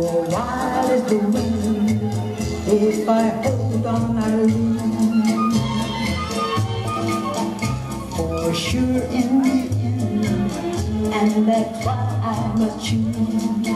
or wild as the wind. If I hold on, I'll lose. For sure in the end, and that's why I must choose.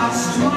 last.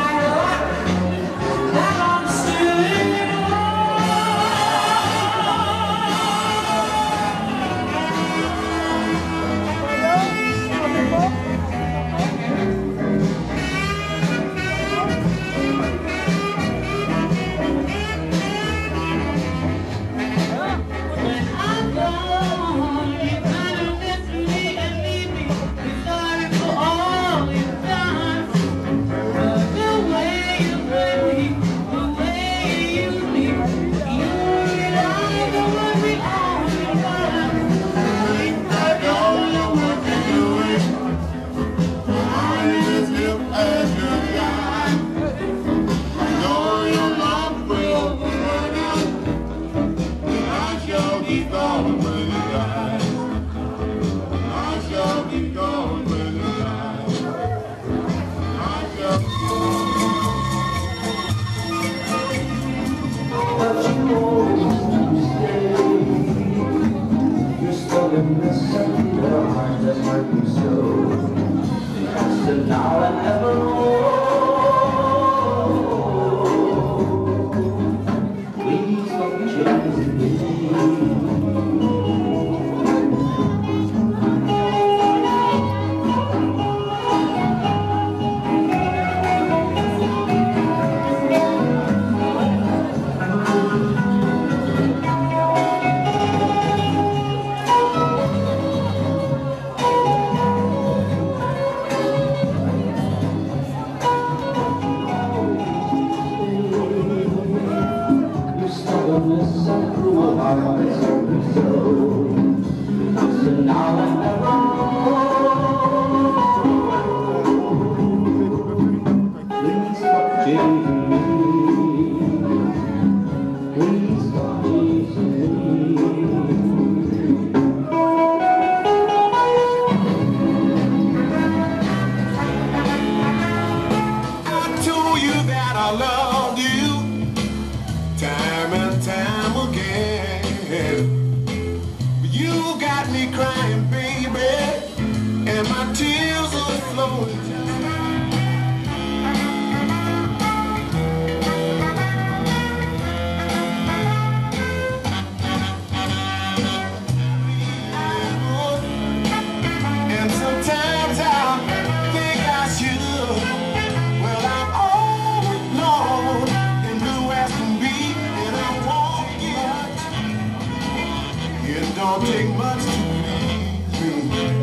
You got me crying, baby, and my tears are flowing down. Don't take much to please. But